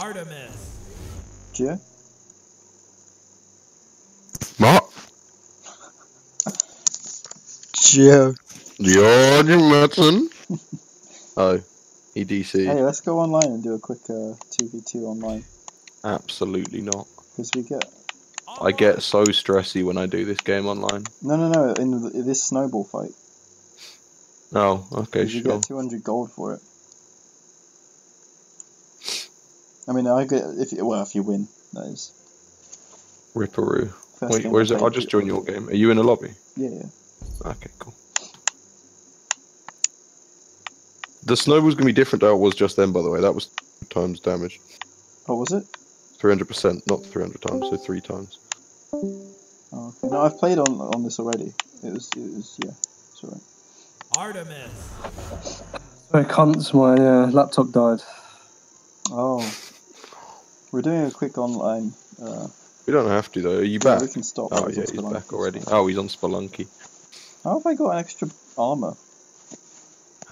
Artemis. Gio? What? Gio. George Matson. oh, EDC. Hey, let's go online and do a quick uh, 2v2 online. Absolutely not. Because we get. I get so stressy when I do this game online. No, no, no, in, the, in this snowball fight. Oh, okay, 'Cause you get 200 gold for it. I mean, I get. if you, Well, if you win, that is. Ripperoo. First Wait, game where I is it? I'll just join your game. Are you in a lobby? Yeah, yeah. Okay, cool. The snowball's gonna be different to how it was just then, by the way. That was times damage. Oh, was it? 300%, not 300 times, so three times. Oh, okay. No, I've played on on this already. It was, it was, yeah. Sorry. Artemis. Sorry, cunts, my uh, laptop died. Oh. We're doing a quick online. Uh, We don't have to, though. Are you yeah, back? we can stop. Oh, It's yeah, he's back already. Oh, he's on Spelunky. How have I got an extra armor?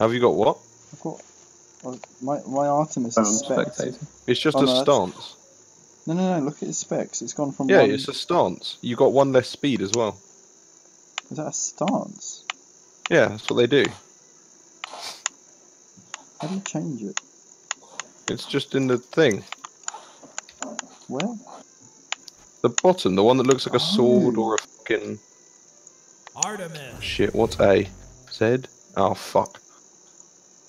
Have you got what? I've got. oh, My, my Artemis is specs. spectator. It's just Oh, a no, stance. No, no, no. Look at his specs. It's gone from. Yeah, one... it's a stance. You got one less speed as well. Is that a stance? Yeah, that's what they do. How do you change it? It's just in the thing. Where? The bottom, the one that looks like a sword Oh. or a fucking Artemis. shit. What's A? Z? Oh fuck.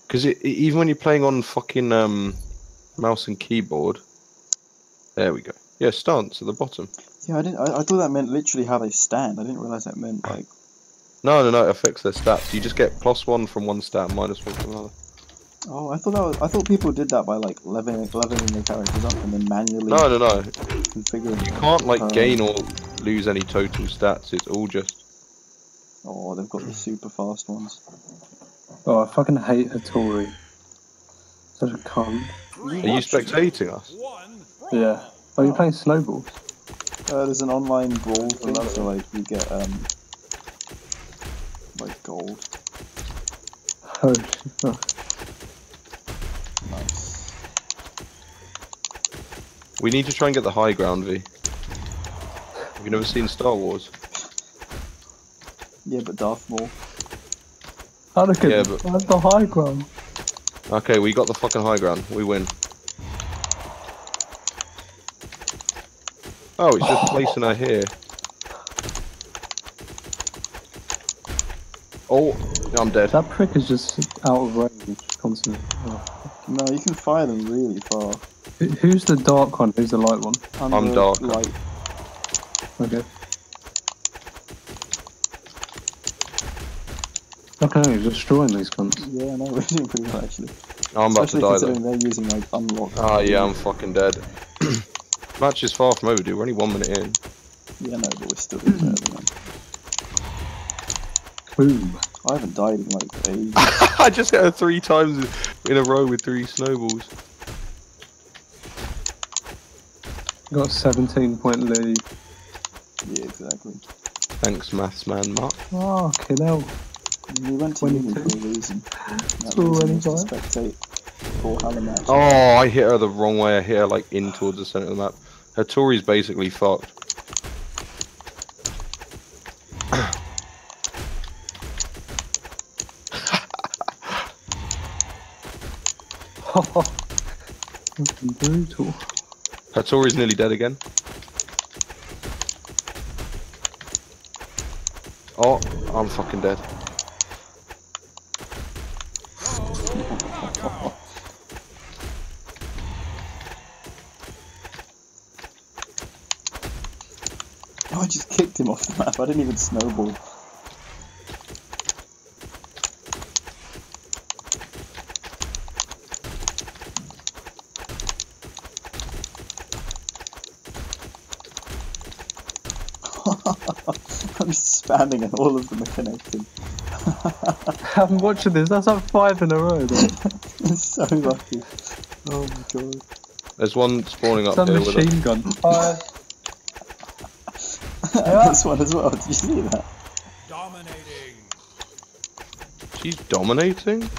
Because it, it- even when you're playing on fucking um, mouse and keyboard, there we go. Yeah, stance at the bottom. Yeah, I didn't. I, I thought that meant literally how they stand. I didn't realize that meant like. No, no, no. It affects their stats. You just get plus one from one stat, minus one from another. Oh, I thought that was. I thought people did that by like leveling, leveling their characters up and then manually No, no, no. configuring. You can't like Um, gain or lose any total stats. It's all just. Oh, they've got the super fast ones. Oh, I fucking hate Hattori. Such a cunt. Are you spectating us? One. Yeah. Oh, you're playing snowballs? Uh, there's an online brawl thing, so like you get um like gold. Oh, shit. Oh. Nice. We need to try and get the high ground, V. Have you never seen Star Wars? Yeah, but Darth Maul. Look at Yeah, yeah, but- That's the high ground. Okay, we got the fucking high ground. We win. Oh, it's just placing her here. Oh, I'm dead. That prick is just out of range constantly. Oh. No, you can fire them really far. Who- Who's the dark one? Who's the light one? Under darker. Light. Okay. Okay, you're destroying these cunts. Yeah, no, we're doing pretty well actually. I'm about to die considering though. they're using like unlock. Ah, yeah, I'm fucking dead. Match is far from overdue. We're only one minute in. Yeah, no, but we're still doing better than them. Boom. I haven't died in like ages. I just hit her three times in a row with three snowballs. Got a 17 point lead. yeah, exactly. Thanks, maths man, Mark. Oh, okay, hell. We went to uni for a 22. reason. That reason any was to spectate Brawlhalla match. Oh, I hit her the wrong way. I hit her like in towards the center of the map. Hattori's basically fucked. Fucking brutal. Hattori's nearly dead again. Oh, I'm fucking dead. I just kicked him off the map. I didn't even snowball. I'm spamming and all of them are connected. I'm watching this. That's like five in a row. Though. so lucky. Oh my god. There's one spawning up It's a here with a... machine gun. Fire. this one as well. Did you see that? Dominating. She's dominating?